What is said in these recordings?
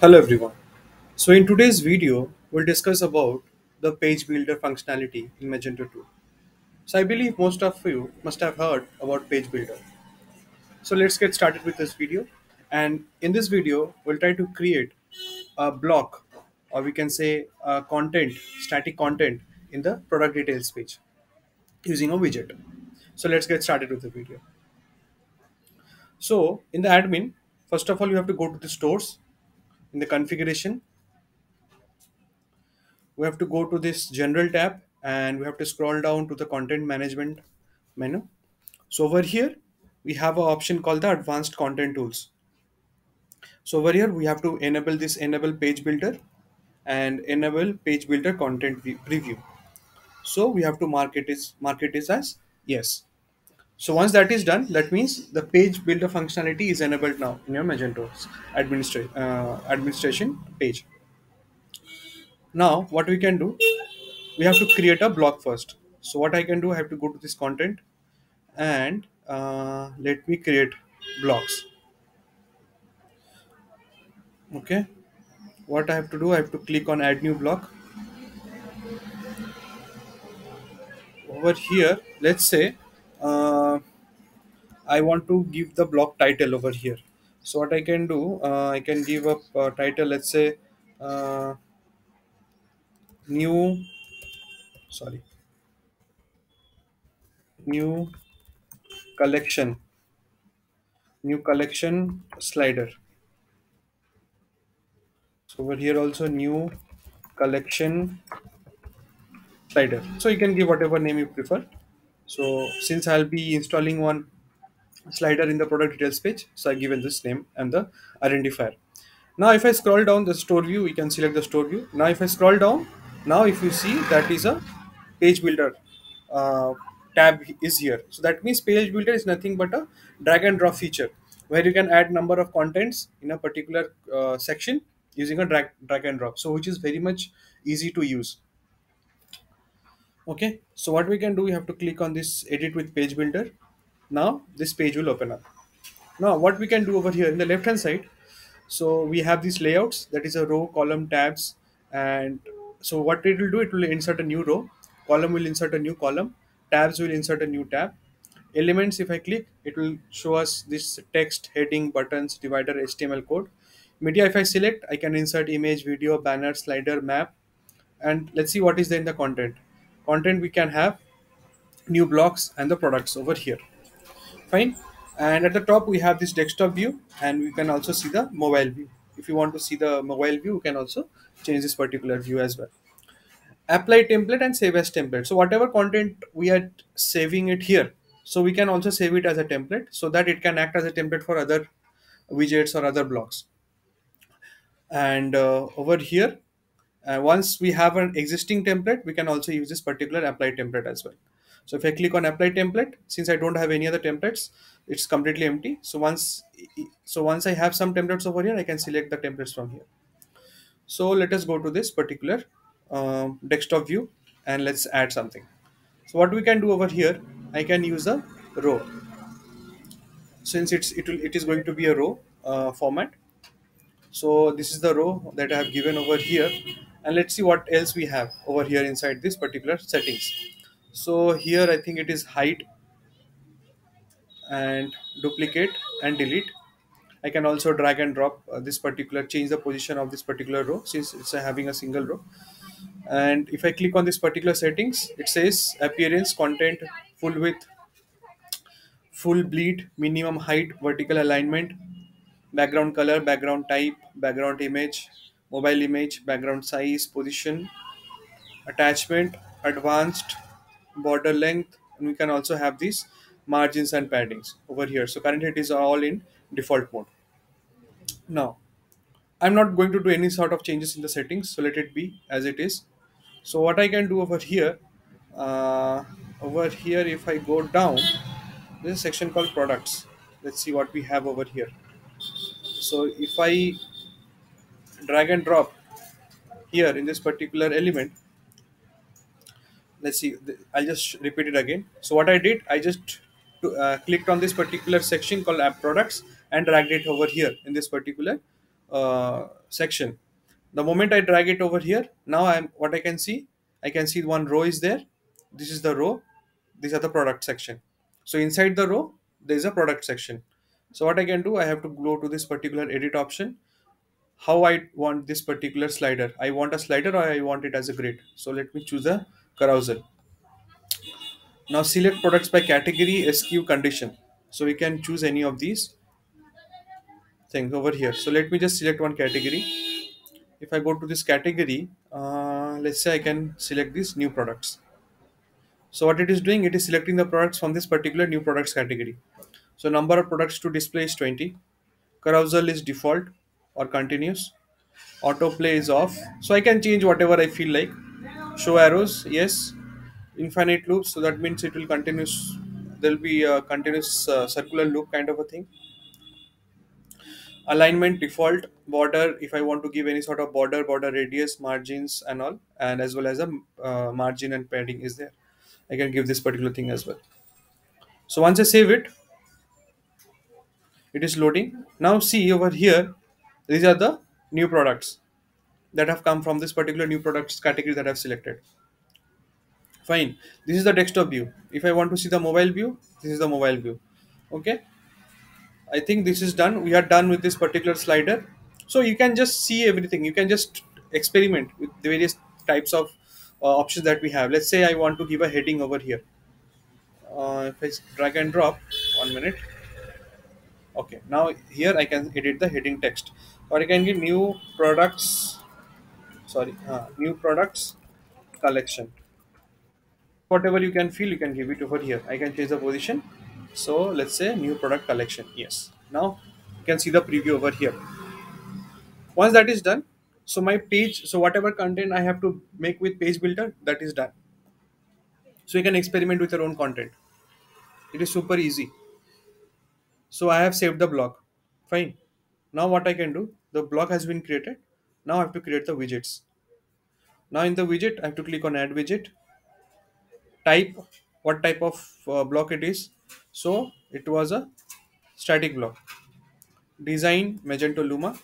Hello everyone. So in today's video, we'll discuss about the page builder functionality in Magento 2. So I believe most of you must have heard about page builder. So let's get started with this video. And in this video, we'll try to create a block or we can say content, static content in the product details page using a widget. So let's get started with the video. So in the admin, first of all, you have to go to the stores in the configuration. We have to go to this general tab and we have to scroll down to the content management menu. So over here we have an option called the advanced content tools. So over here we have to enable this enable page builder and enable page builder content preview. So we have to mark it is mark it is as yes so once that is done that means the page builder functionality is enabled now in your magento administration uh, administration page. Now what we can do we have to create a block first. So what i can do i have to go to this content and uh, let me create blocks. Okay. What i have to do i have to click on add new block. Over here let's say uh, i want to give the block title over here. So what i can do uh, i can give a title let's say uh, new sorry new collection new collection slider. So over here also new collection slider. So you can give whatever name you prefer so since i'll be installing one slider in the product details page so i given this name and the identifier. Now if i scroll down the store view we can select the store view. Now if i scroll down now if you see that is a page builder uh, tab is here. So that means page builder is nothing but a drag and drop feature where you can add number of contents in a particular uh, section using a drag drag and drop. So which is very much easy to use okay so what we can do we have to click on this edit with page builder. Now this page will open up. Now what we can do over here in the left hand side so we have these layouts that is a row column tabs and so what it will do it will insert a new row. Column will insert a new column tabs will insert a new tab. Elements if i click it will show us this text heading buttons divider html code. Media if i select i can insert image video banner slider map and let's see what is there in the content content we can have new blocks and the products over here. Fine? And at the top we have this desktop view and we can also see the mobile view. If you want to see the mobile view you can also change this particular view as well. Apply template and save as template. So whatever content we are saving it here so we can also save it as a template so that it can act as a template for other widgets or other blocks. And uh, over here uh, once we have an existing template we can also use this particular apply template as well. So if i click on apply template since i don't have any other templates it's completely empty. So once so once i have some templates over here i can select the templates from here. So let us go to this particular um, desktop view and let's add something. So what we can do over here i can use a row. Since it's it will it is going to be a row uh, format. So this is the row that i have given over here and let's see what else we have over here inside this particular settings. So here i think it is height and duplicate and delete. I can also drag and drop uh, this particular change the position of this particular row since it's uh, having a single row. And if i click on this particular settings it says appearance content full width full bleed minimum height vertical alignment background color background type background image mobile image background size position attachment advanced border length and we can also have these margins and paddings over here. So currently it is all in default mode. Now i'm not going to do any sort of changes in the settings so let it be as it is. So what i can do over here uh, over here if i go down there's a section called products. Let's see what we have over here. So if i drag and drop here in this particular element let's see i'll just repeat it again so what i did i just uh, clicked on this particular section called app products and dragged it over here in this particular uh, section. The moment I drag it over here, now I'm what I can see. I can see one row is there. This is the row. These are the product section. So inside the row, there is a product section. So what I can do, I have to go to this particular edit option. How I want this particular slider. I want a slider or I want it as a grid. So let me choose a carousel. Now select products by category, SKU, condition. So we can choose any of these things over here. So let me just select one category. If I go to this category, uh, let's say I can select these new products. So what it is doing, it is selecting the products from this particular new products category. So number of products to display is 20. Carousel is default or continuous. Autoplay is off. So I can change whatever I feel like. Show arrows, yes. Infinite loops, so that means it will continuous. There will be a continuous uh, circular loop kind of a thing. Alignment default border. If I want to give any sort of border, border radius, margins, and all, and as well as a uh, margin and padding is there. I can give this particular thing as well. So once I save it, it is loading. Now see over here, these are the new products that have come from this particular new products category that I've selected. Fine. This is the desktop view. If I want to see the mobile view, this is the mobile view. Okay. I think this is done. We are done with this particular slider. So you can just see everything. You can just experiment with the various types of uh, options that we have. Let's say I want to give a heading over here. Uh, if I drag and drop, one minute. Okay, now here I can edit the heading text, or you can give new products. Sorry, uh, new products collection. Whatever you can feel, you can give it over here. I can change the position. So let's say new product collection. Yes. Now you can see the preview over here. Once that is done, so my page, so whatever content I have to make with page builder, that is done. So you can experiment with your own content. It is super easy. So I have saved the block. Fine. Now what I can do, the block has been created. Now I have to create the widgets. Now in the widget, I have to click on add widget, type what type of uh, block it is. So it was a static block. Design Magento Luma.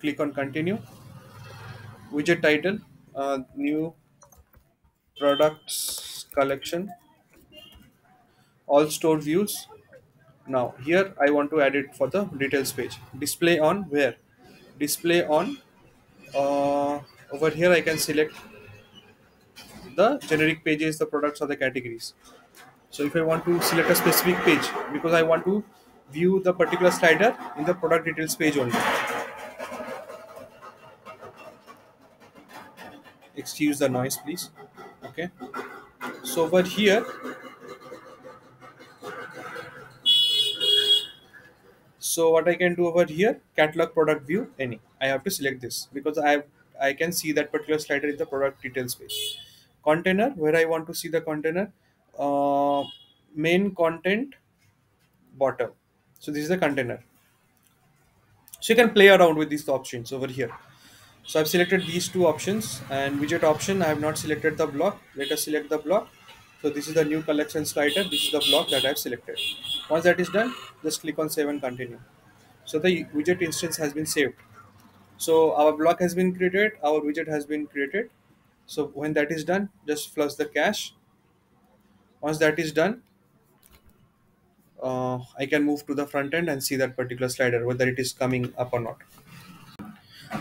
Click on continue. Widget title, uh, new products collection, all store views. Now here I want to add it for the details page. Display on where? Display on uh, over here I can select the generic pages, the products or the categories. So if I want to select a specific page because I want to view the particular slider in the product details page only. Excuse the noise please. Okay. So over here so what I can do over here catalog product view any. I have to select this because I have I can see that particular slider in the product details page. Container where I want to see the container uh, main content bottom. So this is the container. So you can play around with these options over here. So I've selected these two options and widget option. I have not selected the block. Let us select the block so this is the new collection slider this is the block that I've selected. Once that is done just click on save and continue. So the widget instance has been saved. So our block has been created our widget has been created. So when that is done just flush the cache. Once that is done uh, I can move to the front end and see that particular slider whether it is coming up or not.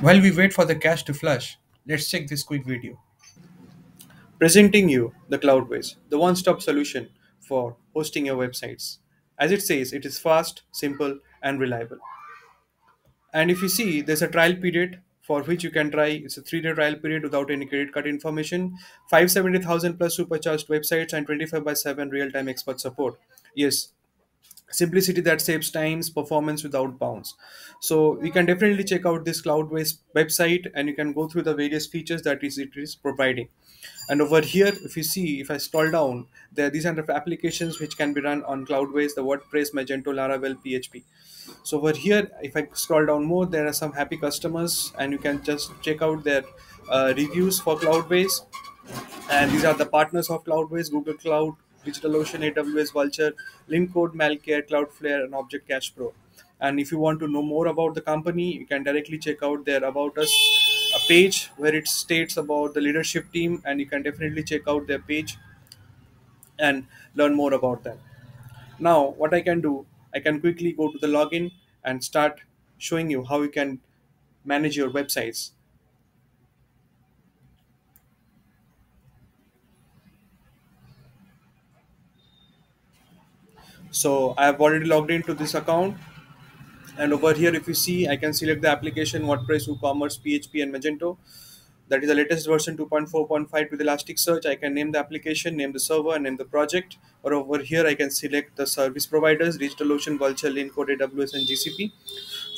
While we wait for the cache to flush let's check this quick video presenting you the Cloudways, the one stop solution for hosting your websites. As it says, it is fast, simple, and reliable. And if you see, there's a trial period for which you can try. It's a three day trial period without any credit card information, 570,000 plus supercharged websites, and 25 by 7 real time expert support. Yes, simplicity that saves times performance without bounds so you can definitely check out this cloudways website and you can go through the various features that is it is providing and over here if you see if i scroll down there are these kind of applications which can be run on cloudways the wordpress magento laravel php so over here if i scroll down more there are some happy customers and you can just check out their uh, reviews for cloudways and these are the partners of Cloudways, Google Cloud, DigitalOcean, AWS Vultr, Link Code, Malcare, Cloudflare, and Object Cache Pro. and if you want to know more about the company you can directly check out their about us a page where it states about the leadership team and you can definitely check out their page and learn more about them. Now what i can do i can quickly go to the login and start showing you how you can manage your websites. So i have already logged into this account and over here if you see i can select the application wordpress woocommerce php and magento. That is the latest version 2.4.5 with elasticsearch i can name the application name the server and name the project. Or over here i can select the service providers digitalocean vultr linode aws and gcp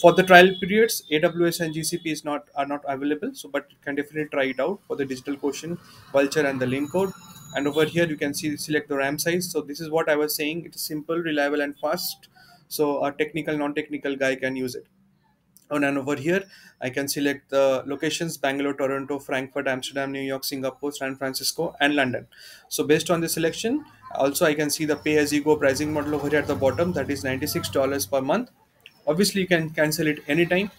for the trial periods aws and gcp is not are not available so but you can definitely try it out for the digital ocean vultr and the linode. And over here you can see select the ram size. So this is what i was saying. It is simple reliable and fast so a technical non-technical guy can use it. Oh, and then over here i can select the locations bangalore toronto frankfurt amsterdam new york singapore san francisco and london. So based on the selection also i can see the pay as you go pricing model over here at the bottom that is $96 per month. Obviously you can cancel it anytime.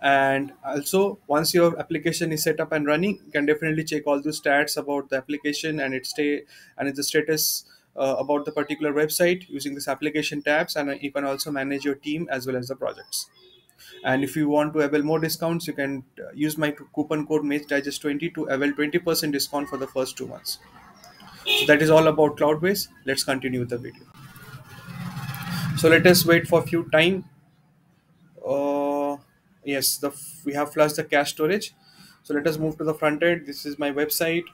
And also once your application is set up and running you can definitely check all the stats about the application and its stay and its status uh, about the particular website using this application tabs and you can also manage your team as well as the projects. And if you want to avail more discounts you can uh, use my coupon code mage digest 20 to avail 20% discount for the first two months. So that is all about cloudways let's continue the video. So let us wait for a few time. Uh, yes the we have flushed the cache storage. So let us move to the front end. This is my website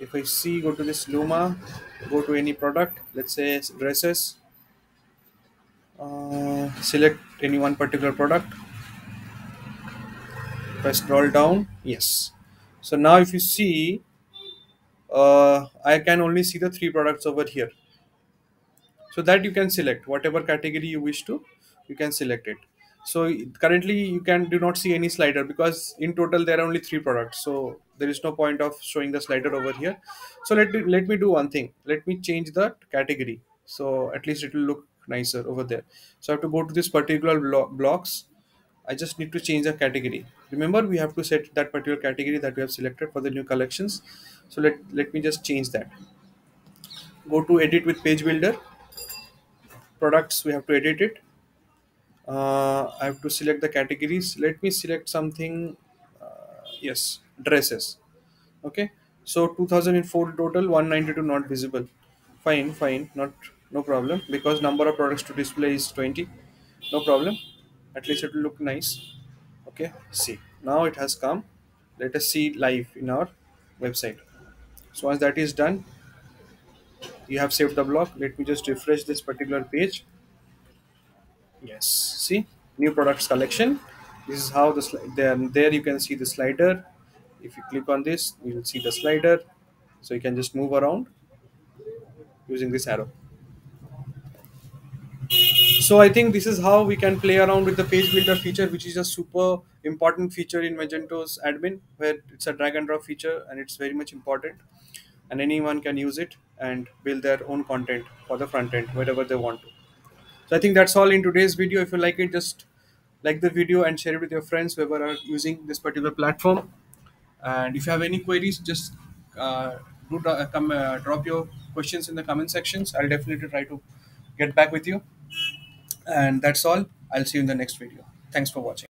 if i see go to this luma go to any product let's say dresses uh, select any one particular product press scroll down yes. So now if you see uh, i can only see the three products over here. So that you can select whatever category you wish to you can select it so currently you can do not see any slider because in total there are only three products. So there is no point of showing the slider over here. So let me let me do one thing. Let me change the category. So at least it will look nicer over there. So i have to go to this particular blo- blocks. I just need to change the category. Remember we have to set that particular category that we have selected for the new collections. So let let me just change that. Go to edit with page builder. Products we have to edit it uh, i have to select the categories. Let me select something uh, yes dresses. Okay. So 2004 total 192 not visible. Fine fine not no problem because number of products to display is 20 no problem. At least it will look nice. Okay see. Now it has come. Let us see live in our website. So once that is done you have saved the block. Let me just refresh this particular page yes. See? New products collection. This is how the there there you can see the slider. If you click on this you will see the slider. So you can just move around using this arrow. So i think this is how we can play around with the page builder feature which is a super important feature in magento's admin where it's a drag and drop feature and it's very much important. And anyone can use it and build their own content for the front end wherever they want to so i think that's all in today's video. If you like it just like the video and share it with your friends whoever are using this particular platform. And if you have any queries just uh, do uh, come uh, drop your questions in the comment sections. I'll definitely try to get back with you. And that's all. I'll see you in the next video. Thanks for watching